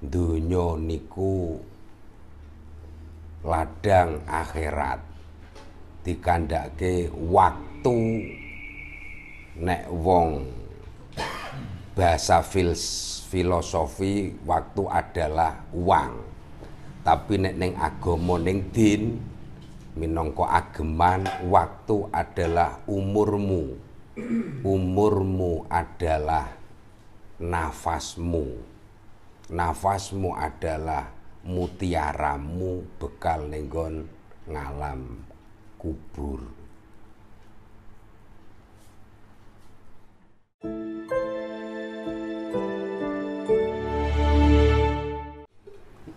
donya niku ladang akhirat. Dikandhake waktu nek wong. Bahasa filosofi waktu adalah uang tapi nek ning agama ning din minangka ageman waktu adalah umurmu. Umurmu adalah nafasmu nafasmu adalah mutiaramu bekal nenggon ngalam kubur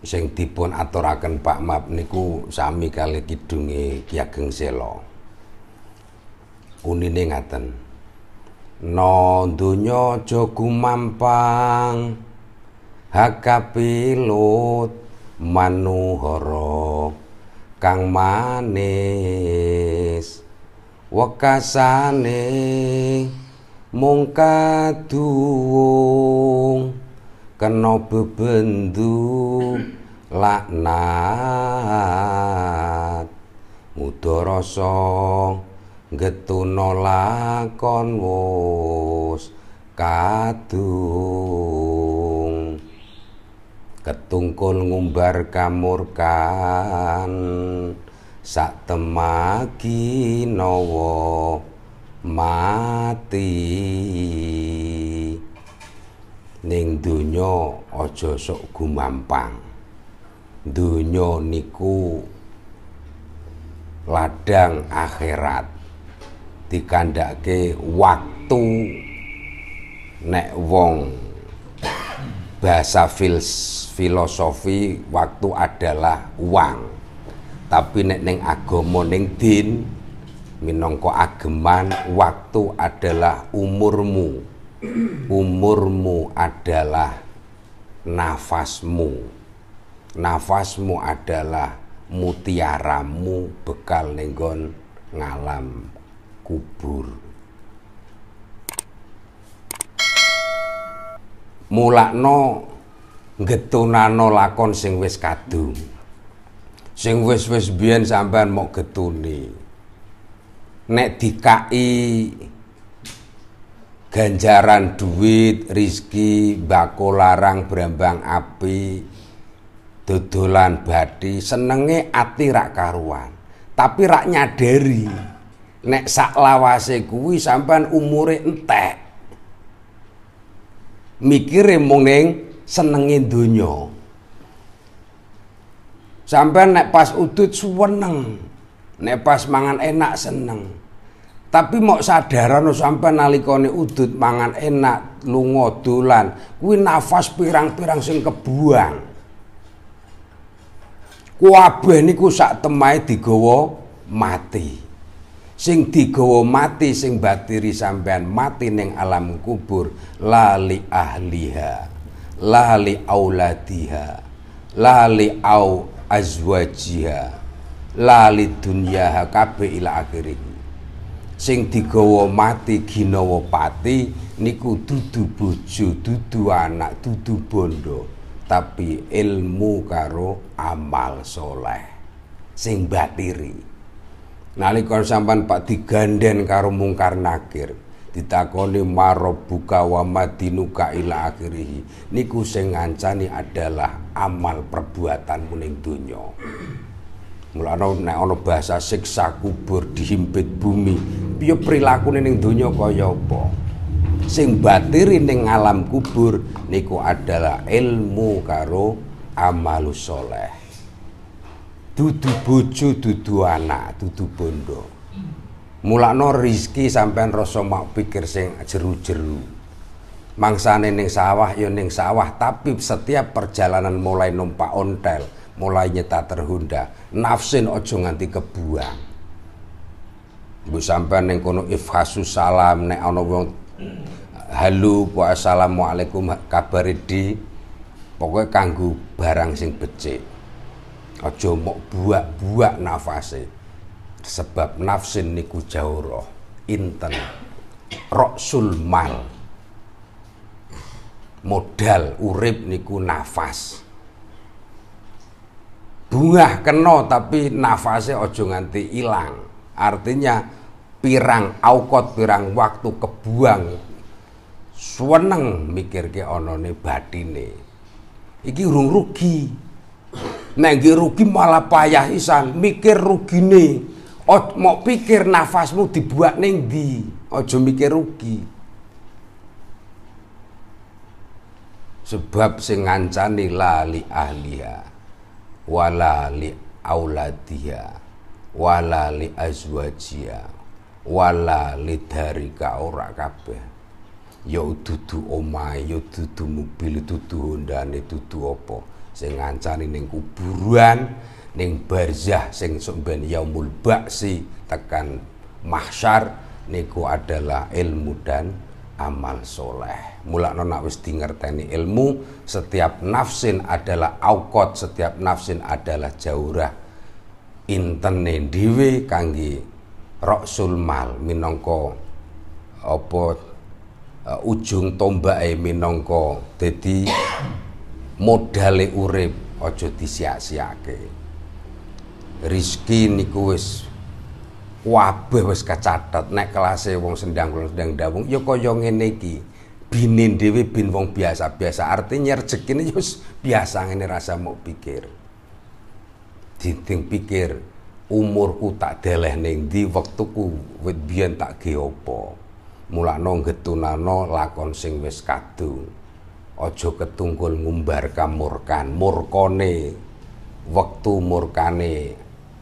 sing dipun aturaken Pak Map niku sami kali kidunge Ki Ageng Sela. Unine ngaten. No donya aja gumampang hakapilut manuhara kang manis. Wekasane mung kaduwung kena bebendu laknat. Mudarasa getuna lakon wus kadung ketungkul ngumbar kamurkan sak temagi nawa mati. Ning donya aja sok gumampang. Donya niku ladang akhirat. Dikandhake waktu nek wong bahasa filosofi waktu adalah uang. Tapi nek ning agama ning din minangka ageman waktu adalah umurmu. Umurmu adalah nafasmu. Nafasmu adalah mutiaramu bekal nenggon ngalam kubur mulakno getunano lakon sing wis kadung sing wis-wis biyen sampean mau getuni nek dikai ganjaran duit, rizki, bako larang, berambang api, dodolan badi, senenge ati rak karuan. Tapi rak nyadari, nek sak lawase kuwi sampean umure entek. Mikire mung ning senenge donya. Sampean nek pas udut suweneng, nek pas mangan enak seneng. Tapi mau sadaran sampai nalikone udut mangan enak, lunga dolan, kuwi nafas pirang-pirang sing kebuang. Kabeh niku sak temahe digawa mati. Sing digawa mati sing batiri sampean mati ning alam kubur lali ahliha, lali auladiha, lali au azwajiha, lali dunyaha kabeh ila akhirih. Sing digawa mati ginawa pati niku dudu bojo dudu anak dudu bondo tapi ilmu karo amal soleh. Sing batiri nalika sampean Pak diganden karo mungkar nakir ditakoni marobuka wa madinuka ila akhirih niku sing ngancani adalah amal perbuatan muning donya Mulane nek ana bahasa siksa kubur dihimpit bumi, piye prilakune ning donya kaya apa? Sing batiri ning alam kubur niku adalah ilmu karo amalus soleh. Dudu bojo, dudu anak, dudu bondo. Mulakno rizki sampean rasa mak pikir sing jeru-jeru. Mangsane ning sawah ya ning sawah, tapi setiap perjalanan mulai numpak ontel, mulai nyetak terhunda nafsin ojo nganti kebuang Bu sampean ning kono ifhasu salam nek ana wong halo wa assalamualaikum kabar di pokoknya kanggo barang sing becik aja mok buak-buak nafase. Sebab nafsin niku jauh inten. Roksul mal. Modal urip niku nafas. Bunga kena tapi nafasnya ojo nganti hilang artinya pirang aukot pirang waktu kebuang. Seneng mikir ke onone batine iki urung rugi nek rugi malah payah isan mikir rugine. Mau pikir nafasmu dibuat ning di ojo mikir rugi. Sebab sing ngancani lali ahliya wala li auladiha wala li azwajia wala li darika ora kabeh. Ya dudu omahe ya dudu mobil dudu hondane dudu apa sing ngancani ning kuburan ning barzah sing sampeyan yaumul ba'si tekan mahsyar niku adalah ilmu dan amal soleh. Mula nona wis dingerteni ilmu, setiap nafsin adalah aukot, setiap nafsin adalah jaurah. Intene dhewe kangge roksul mal minangka apa uh, ujung tombake minangka dadi modale urip aja disia-siake. Rizki niku wis wabah wis kacatet nek kelase wong sendang sendang dawung ya kaya ngene iki. Dhewe bin wong biasa-biasa. Artinya rezekine ya biasa ngene rasa mau pikir. Dinting pikir umurku tak deleh ning ndi wektuku wit biyen tak ge apa mulakno getunano lakon sing wis kadung aja ketunggul ngumbar kamurkan murkane wektu murkane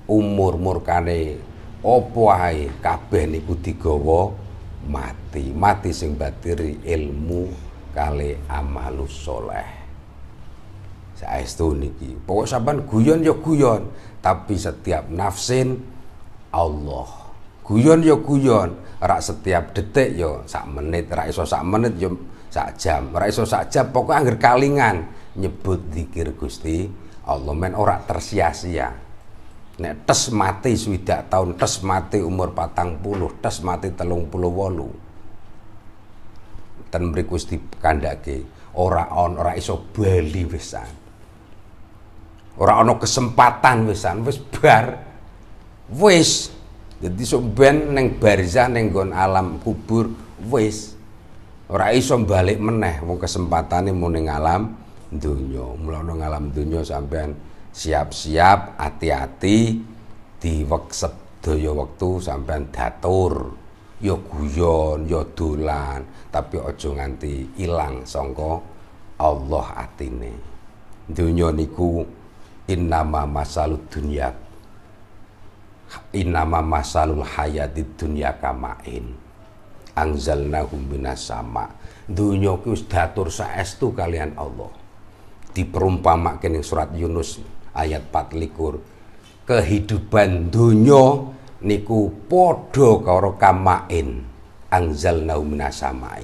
umur murkane apa ae kabeh niku digawa mati. Mati sing batiri ilmu kali amalus soleh. Saestu niki? Pokok sampean guyon ya guyon tapi setiap nafsin Allah. Guyon ya guyon rak setiap detik ya sak menit rak iso sak menit ya sak jam rak iso sak jam pokok angger kalingan nyebut zikir Gusti Allah men ora tersia-sia Nek tes mati swidak tahun, tes mati umur patang puluh, tes mati telung puluh wolu. Dan mriku dikandake ora on ora iso bali wisan. Ora ana kesempatan wisan, wis bar. Wis. Jadi ben neng barzah neng gon alam kubur wis. Ora iso balik meneh wong kesempatane mung ning alam donya. Mulane ngalam donya sampean siap-siap hati-hati di sedaya wektu sampean datur. Ya guyon ya dolan tapi aja nganti ilang sangka Allah atine. Dunya niku innama masalud dunya. Innama masalul hayati dunya kamain anzalnahu minas sama. Dunya wis datur saestu kalian Allah. Diperumpamaken ing surat Yunus ayat 4 likur. Kehidupan dunia niku podo karo kamain angzal naumina samai.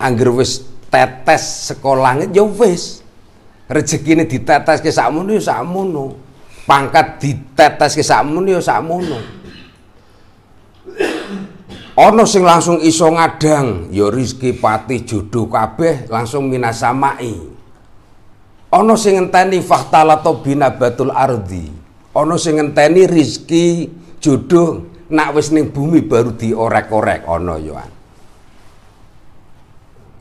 Angger wis tetes sekolah ya wis. Rezekine ditetes ke sakmono ya sakmono. Pangkat ditetes ke sakmono ya sakmono ana sing langsung iso ngadang ya rizki pati jodoh kabeh langsung minasamai Ono sing ngenteni fahtalato binabatul ardi. Ono sing ngenteni rizki jodoh nak wis ning bumi baru diorek-orek ono yo.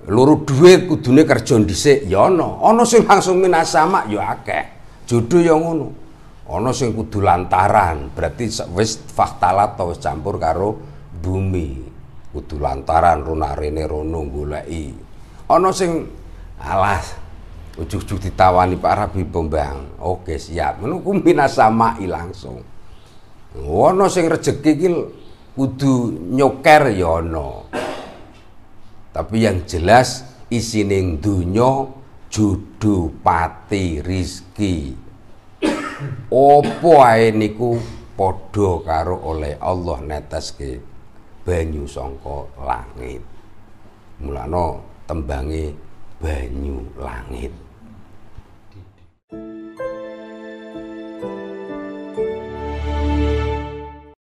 Luru duit kudune kerja dhisik ya ono. Ono sing langsung minasama ya akeh. Jodoh ya ngono. Ono sing kudu lantaran, berarti wis fahtalato wis campur karo bumi. Kudu lantaran rona rene rono goleki. Ono sing alas ujuk-ujuk ditawani Pak Rabi Bombang. Oke siap. Menunggu minasamai langsung. Ono sing rezeki iki kudu nyoker ya tapi yang jelas isining dunya judu pati rizki. Opo ae niku padha karo oleh Allah neteske banyu sangka langit. Mulano tembange banyu langit